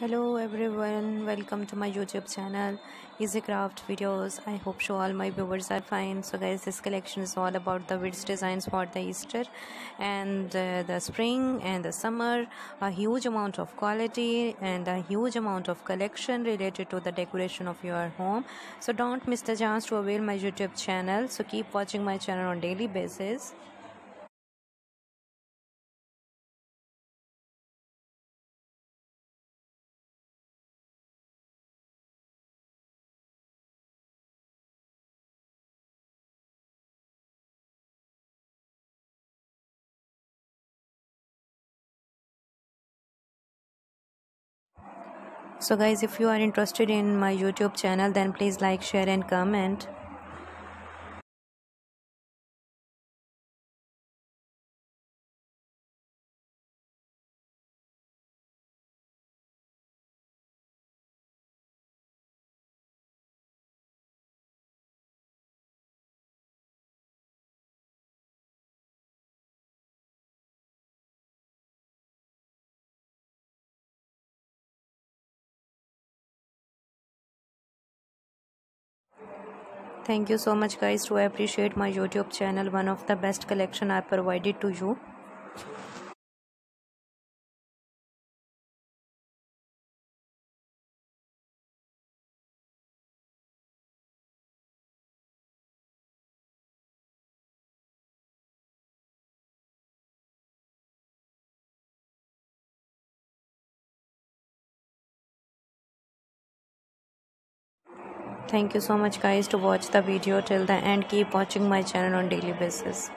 hello everyone. Welcome to my youtube channel easy craft videos. I hope so all my viewers are fine. So guys this collection is all about the witch designs for the easter and uh, the spring and the summer. A huge amount of quality and a huge amount of collection related to the decoration of your home. So don't miss the chance to avail my youtube channel. So keep watching my channel on daily basis so guys if you are interested in my youtube channel then please like share and comment thank you so much guys. To appreciate my youtube channel. One of the best collection i provided to you thank you so much guys to watch the video till the end. Keep watching my channel on daily basis